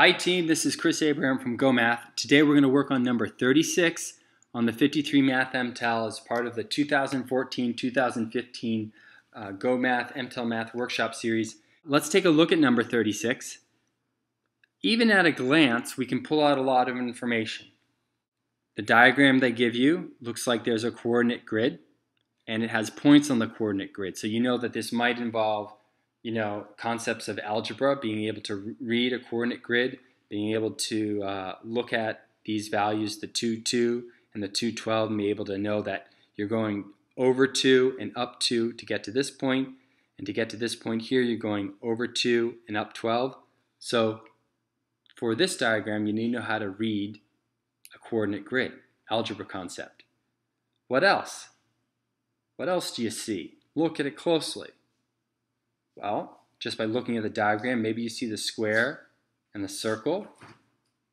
Hi team, this is Chris Abraham from GOHmath. Today we're going to work on number 36 on the 53 Math MTEL as part of the 2014-2015 uh, GOHmath MTEL Math Workshop Series. Let's take a look at number 36. Even at a glance, we can pull out a lot of information. The diagram they give you looks like there's a coordinate grid and it has points on the coordinate grid. So you know that this might involve you know, concepts of algebra, being able to read a coordinate grid, being able to uh, look at these values, the 2, 2 and the 2, 12, and be able to know that you're going over 2 and up 2 to get to this point, and to get to this point here, you're going over 2 and up 12. So for this diagram, you need to know how to read a coordinate grid, algebra concept. What else? What else do you see? Look at it closely. Well, just by looking at the diagram, maybe you see the square and the circle.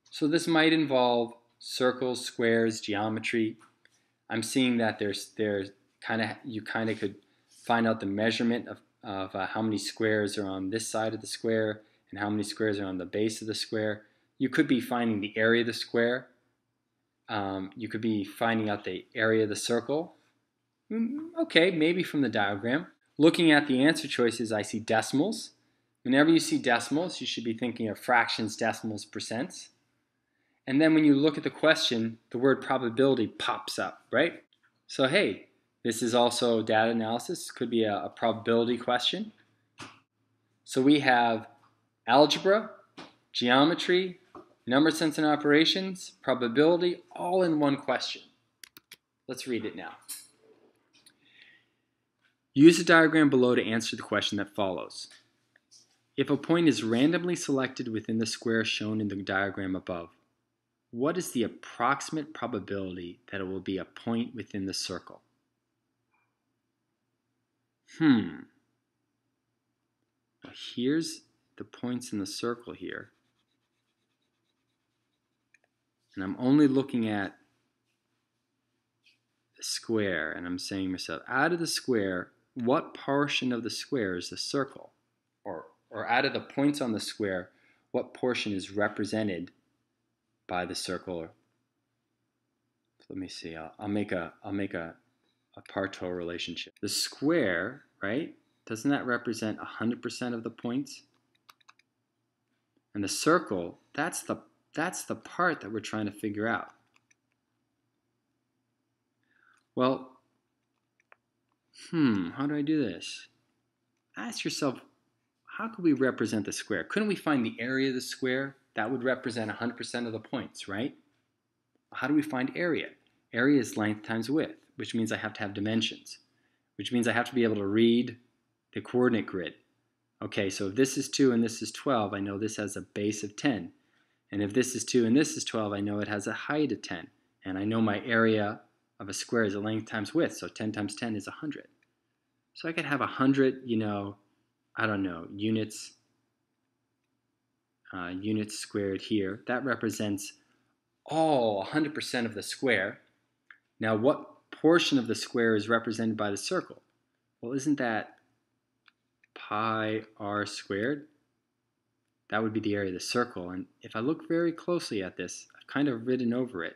So this might involve circles, squares, geometry. I'm seeing that there's there's kind of you kind of could find out the measurement of, of uh, how many squares are on this side of the square and how many squares are on the base of the square. You could be finding the area of the square. Um, you could be finding out the area of the circle. Mm, okay, maybe from the diagram. Looking at the answer choices, I see decimals. Whenever you see decimals, you should be thinking of fractions, decimals, percents. And then when you look at the question, the word probability pops up, right? So hey, this is also data analysis. Could be a, a probability question. So we have algebra, geometry, number sense and operations, probability, all in one question. Let's read it now. Use the diagram below to answer the question that follows. If a point is randomly selected within the square shown in the diagram above, what is the approximate probability that it will be a point within the circle? Hmm. Well, here's the points in the circle here. And I'm only looking at the square, and I'm saying to myself, out of the square, what portion of the square is the circle? Or, or out of the points on the square, what portion is represented by the circle? Let me see. I'll, I'll make a I'll make a, a part-total relationship. The square, right? Doesn't that represent 100% of the points? And the circle, that's the that's the part that we're trying to figure out. Well, hmm, how do I do this? Ask yourself, how could we represent the square? Couldn't we find the area of the square? That would represent 100% of the points, right? How do we find area? Area is length times width, which means I have to have dimensions, which means I have to be able to read the coordinate grid. Okay, so if this is 2 and this is 12, I know this has a base of 10. And if this is 2 and this is 12, I know it has a height of 10. And I know my area of a square is a length times width, so 10 times 10 is 100. So I could have 100, you know, I don't know, units, uh, units squared here. That represents all 100% of the square. Now what portion of the square is represented by the circle? Well, isn't that pi r squared? That would be the area of the circle. And if I look very closely at this, I've kind of written over it.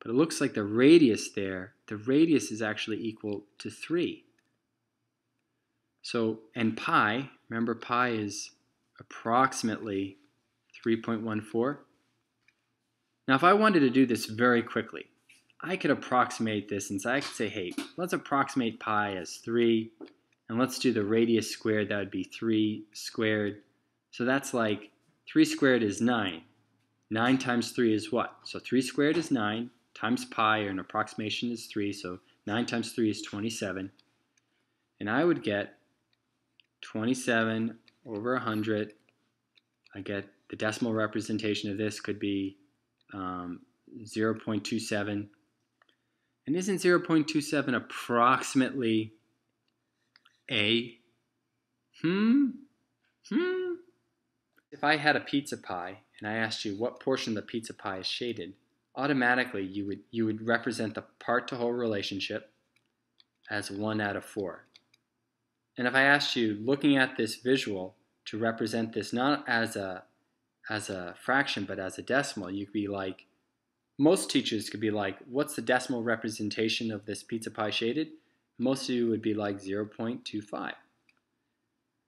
But it looks like the radius there, the radius is actually equal to 3. So, and pi, remember pi is approximately 3.14. Now if I wanted to do this very quickly, I could approximate this and so I could say, hey, let's approximate pi as 3, and let's do the radius squared, that would be 3 squared. So that's like 3 squared is 9. 9 times 3 is what? So 3 squared is 9 times pi, or an approximation is 3, so 9 times 3 is 27. And I would get 27 over 100. I get the decimal representation of this could be um, 0.27. And isn't 0.27 approximately a? Hmm? Hmm? If I had a pizza pie and I asked you what portion of the pizza pie is shaded, automatically you would, you would represent the part to whole relationship as 1 out of 4. And if I asked you, looking at this visual, to represent this not as a, as a fraction, but as a decimal, you could be like, most teachers could be like, what's the decimal representation of this pizza pie shaded? Most of you would be like 0.25.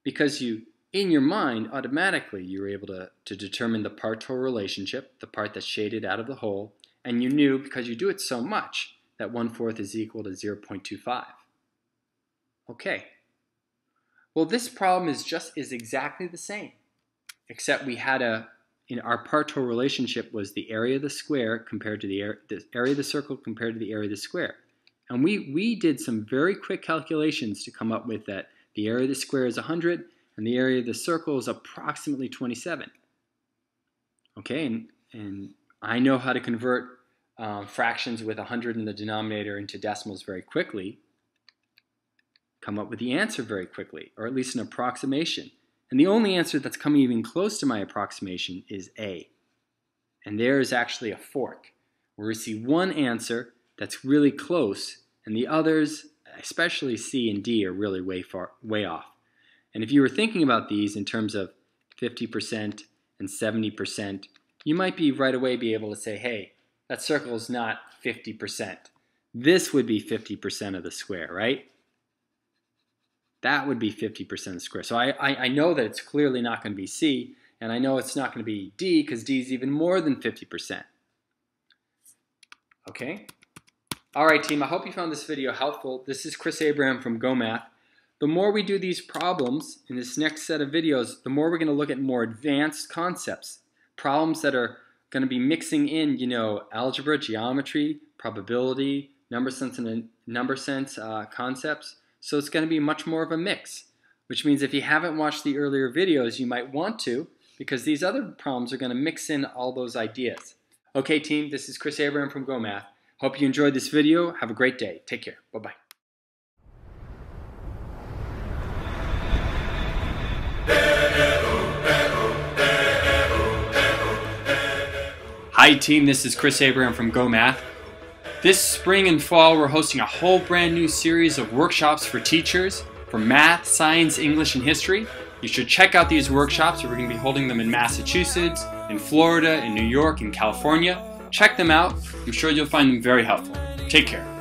Because you, in your mind, automatically, you were able to, to determine the part-total relationship, the part that's shaded out of the whole, and you knew, because you do it so much, that 1 fourth is equal to 0.25. Okay. Well, this problem is just is exactly the same, except we had a in our part-total relationship was the area of the square compared to the, area, the area of the circle compared to the area of the square. And we, we did some very quick calculations to come up with that the area of the square is 100 and the area of the circle is approximately 27. Okay, and, and I know how to convert uh, fractions with 100 in the denominator into decimals very quickly, come up with the answer very quickly, or at least an approximation. And the only answer that's coming even close to my approximation is A. And there is actually a fork, where we see one answer that's really close, and the others, especially C and D, are really way, far, way off. And if you were thinking about these in terms of 50% and 70%, you might be right away be able to say, hey, that circle is not 50%. This would be 50% of the square, right? That would be 50% of the square. So I, I, I know that it's clearly not going to be C, and I know it's not going to be D because D is even more than 50%. Okay? All right, team, I hope you found this video helpful. This is Chris Abraham from GOHmath. The more we do these problems in this next set of videos, the more we're going to look at more advanced concepts, problems that are going to be mixing in, you know, algebra, geometry, probability, number sense and number sense uh, concepts. So it's going to be much more of a mix, which means if you haven't watched the earlier videos, you might want to, because these other problems are going to mix in all those ideas. Okay, team, this is Chris Abraham from GOHmath. Hope you enjoyed this video. Have a great day. Take care. Bye-bye. Hi team, this is Chris Abraham from GOHmath. This spring and fall, we're hosting a whole brand new series of workshops for teachers for math, science, English, and history. You should check out these workshops. We're going to be holding them in Massachusetts, in Florida, in New York, in California. Check them out. I'm sure you'll find them very helpful. Take care.